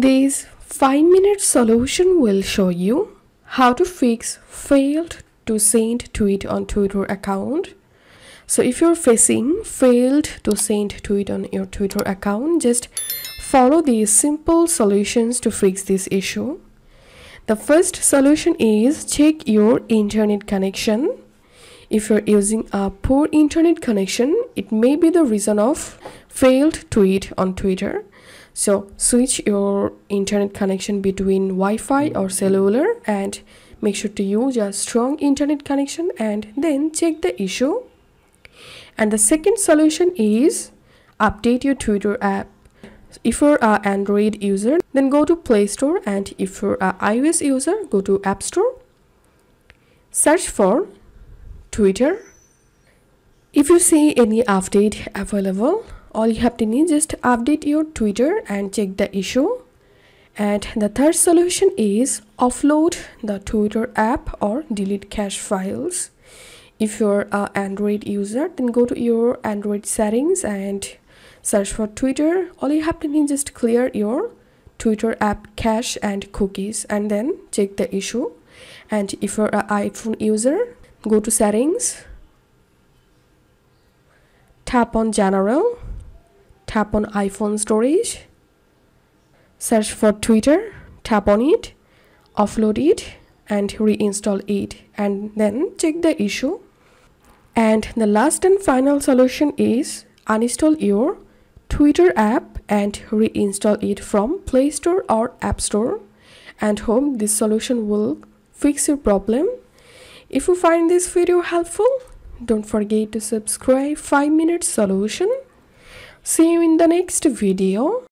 This 5 minute solution will show you how to fix failed to send tweet on Twitter account. So if you're facing failed to send tweet on your Twitter account, just follow these simple solutions to fix this issue. The first solution is check your internet connection. If you're using a poor internet connection, it may be the reason of failed tweet on Twitter. So switch your internet connection between Wi-Fi or cellular and make sure to use a strong internet connection and then check the issue. And the second solution is update your Twitter app. If you're an Android user, then go to Play Store and if you're an iOS user, go to App Store. Search for Twitter. If you see any update available, all you have to need is just update your twitter and check the issue. And the third solution is offload the twitter app or delete cache files. If you're an android user then go to your android settings and search for twitter. All you have to need is just clear your twitter app cache and cookies and then check the issue. And if you're an iphone user go to settings tap on general tap on iPhone storage, search for Twitter, tap on it, offload it and reinstall it and then check the issue. And the last and final solution is uninstall your Twitter app and reinstall it from Play Store or App Store and hope this solution will fix your problem. If you find this video helpful, don't forget to subscribe 5 minute solution See you in the next video.